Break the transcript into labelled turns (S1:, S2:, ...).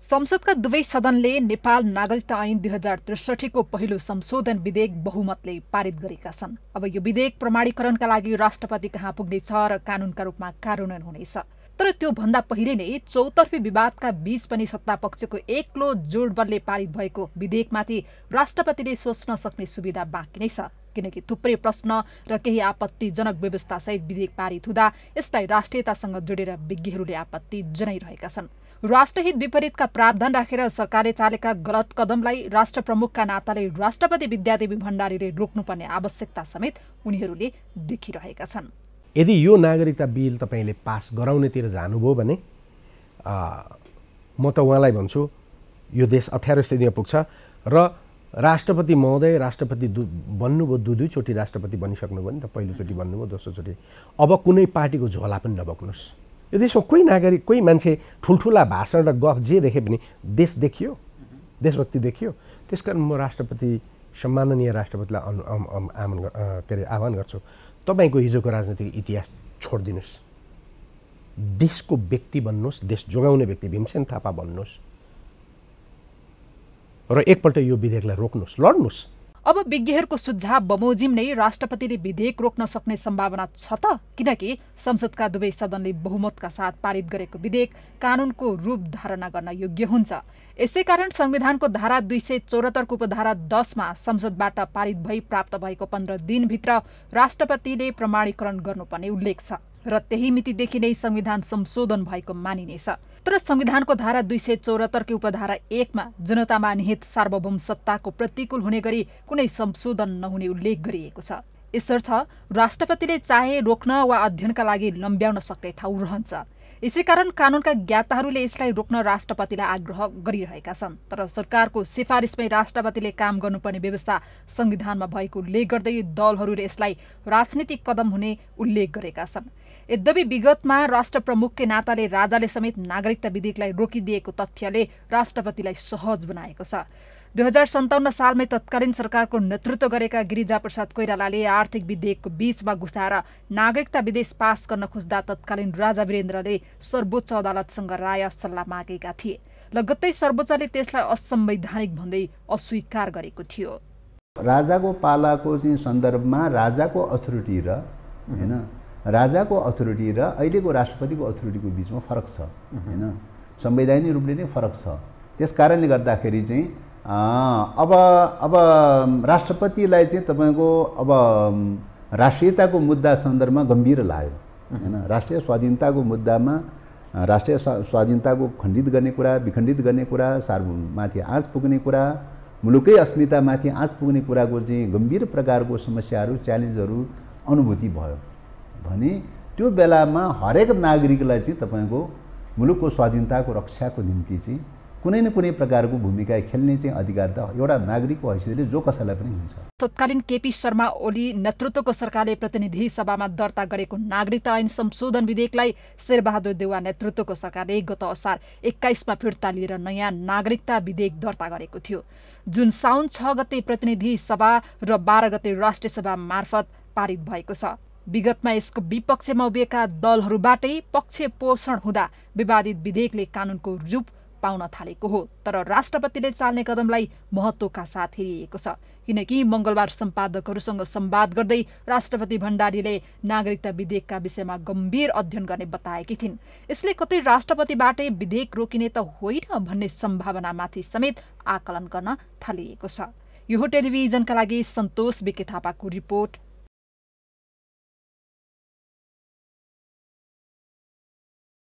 S1: संसदका दुवै सदनले नेपाल नागरिकता ऐन दुई हजार त्रिसठीको पहिलो संशोधन विधेयक बहुमतले पारित गरेका छन्। अब यो विधेयक प्रमाणीकरणका लागि राष्ट्रपति कहाँ पुग्नेछ र कानूनका रूपमा कार्यान्वयन हुनेछ? तर त्योभन्दा पहिले नै चौतर्फी विवादका बीच पनि सत्तापक्षको एक्लो जोडबलले पारित भएको विधेयकमाथि राष्ट्रपतिले सोच्न सक्ने सुविधा बाँकी नै छ। किनकि थुप्रै प्रश्न र केही आपत्तिजनक व्यवस्थासहित विधेयक पारित हुँदा यसलाई राष्ट्रियतासँग जोडेर विज्ञहरूले आपत्ति जनाइरहेका छन्। राष्ट्रहित विपरीतका प्रावधान राखेर सरकारले चालेका गलत कदमलाई राष्ट्र प्रमुखका नाताले राष्ट्रपति विद्यादेवी भण्डारीले रोक्नुपर्ने आवश्यकता समेत उनीहरूले देखिरहेका छन्।
S2: यदि यो नागरिकता बिल तपाईँले पास गराउनेतिर जानुभयो भने म त उहाँलाई भन्छु यो देश अप्ठ्यारो स्थितिमा पुग्छ र राष्ट्रपति महोदय राष्ट्रपति दु बन्नुभयो दुई दुईचोटि राष्ट्रपति बनिसक्नुभयो नि त पहिलोचोटि बन्नुभयो दोस्रोचोटि। अब कुनै पार्टीको झोला पनि नबोक्नुहोस्। यो देशमा कोही नागरिक कोही मान्छे ठुल्ठुला भाषण र गफ जे देखे पनि देश देखियो देशभक्ति देखियो। त्यस कारण म राष्ट्रपति सम्माननीय राष्ट्रपतिलाई अनु आमन के अरे आह्वान गर्छु। तपाईँको हिजोको राजनीतिक इतिहास छोडिदिनुहोस्। देशको व्यक्ति बन्नुहोस् देश जोगाउने व्यक्ति भीमसेन थापा बन्नुहोस्। र एकपल्ट यो विधेयकलाई रोक्नुहोस् लड्नुहोस्।
S1: अब विज्ञहरूको सुझाव बमोजिम नै राष्ट्रपतिले विधेयक रोक्न सक्ने सम्भावना छ त? किनकि संसदका दुवै सदनले बहुमतका साथ पारित गरेको विधेयक कानूनको रूप धारणा गर्न योग्य हुन्छ। यसै कारण संविधानको धारा दुई सय चौरात्तरको उपधारा दसमा संसदबाट पारित भई प्राप्त भएको पन्ध्र दिनभित्र राष्ट्रपतिले प्रमाणीकरण गर्नुपर्ने उल्लेख छ। र त्यही मितिदेखि नै संविधान संशोधन भएको मानिनेछ। तर संविधानको धारा दुई सय चौरात्तरको उपधारा एकमा जनतामा निहित सार्वभौम सत्ताको प्रतिकूल हुने गरी कुनै संशोधन नहुने उल्लेख गरिएको छ। यसर्थ राष्ट्रपतिले चाहे रोक्न वा अध्ययनका लागि लम्ब्याउन सक्ने ठाउँ रहन्छ। यसै कारण कानूनका ज्ञाताहरूले यसलाई रोक्न राष्ट्रपतिलाई आग्रह गरिरहेका छन्। तर सरकारको सिफारिसमै राष्ट्रपतिले काम गर्नुपर्ने व्यवस्था संविधानमा भएको उल्लेख गर्दै दलहरूले यसलाई राजनीतिक कदम हुने उल्लेख गरेका छन्। यद्यपि विगतमा राष्ट्र प्रमुखकै नाताले राजाले समेत नागरिकता विधेयकलाई रोकिदिएको तथ्यले राष्ट्रपतिलाई सहज बनाएको छ। दुई हजार सन्ताउन्न सालमै तत्कालीन सरकारको नेतृत्व गरेका गिरिजा प्रसाद कोइरालाले आर्थिक विधेयकको बीचमा घुसाएर नागरिकता विदेश पास गर्न खोज्दा तत्कालीन राजा वीरेन्द्रले सर्वोच्च अदालतसँग राय सल्लाह मागेका थिए। लगत्तै सर्वोच्चले त्यसलाई असंवैधानिक भन्दै अस्वीकार गरेको थियो।
S3: राजाको पालाको चाहिँ सन्दर्भमा राजाको अथोरिटी र होइन राजाको अथोरिटी र अहिलेको राष्ट्रपतिको अथोरिटीको बिचमा फरक छ होइन। संवैधानिक रूपले नै फरक छ। त्यस कारणले गर्दाखेरि चाहिँ अब अब राष्ट्रपतिलाई चाहिँ तपाईँको अब राष्ट्रियताको मुद्दा सन्दर्भमा गम्भीर लाग्यो। होइन राष्ट्रिय स्वाधीनताको मुद्दामा राष्ट्रिय स्वाधीनताको खण्डित गर्ने कुरा विखण्डित गर्ने कुरा सार्वमाथि आँच पुग्ने कुरा मुलुकै अस्मितामाथि आँच पुग्ने कुराको चाहिँ गम्भीर प्रकारको समस्याहरू च्यालेन्जहरू अनुभूति भयो। भने त्यो बेलामा हरेक नागरिकलाई चाहिँ तपाईँको मुलुकको स्वाधीनताको रक्षाको निम्ति चाहिँ कुनै न कुनै प्रकारको भूमिका खेल्ने चाहिँ अधिकार त एउटा नागरिकको हैसियतले जो कसैलाई पनि हुन्छ।
S1: तत्कालीन केपी शर्मा ओली नेतृत्वको सरकारले प्रतिनिधि सभामा दर्ता गरेको नागरिकता ऐन संशोधन विधेयकलाई शेरबहादुर देवा नेतृत्वको सरकारले गत असार एक्काइसमा फिर्ता लिएर नयाँ नागरिकता विधेयक दर्ता गरेको थियो। जुन साउन छ गते प्रतिनिधि सभा र बाह्र गते राष्ट्रिय सभा मार्फत पारित भएको छ। विगतमा यसको विपक्षमा उभिएका दलहरूबाटै पक्ष पोषण हुँदा विवादित विधेयकले कानूनको रूप पाउन थालेको हो। तर राष्ट्रपतिले चाल्ने कदमलाई महत्वका साथ हेरिएको छ। किनकि मङ्गलबार सम्पादकहरूसँग संवाद गर्दै राष्ट्रपति भण्डारीले नागरिकता विधेयकका विषयमा गम्भीर अध्ययन गर्ने बताएकी थिइन्। यसले कतै राष्ट्रपतिबाटै विधेयक रोकिने त होइन भन्ने सम्भावनामाथि समेत आकलन गर्न थालिएको छ। यो टेलिभिजनका लागि सन्तोष बिके थापाको रिपोर्ट।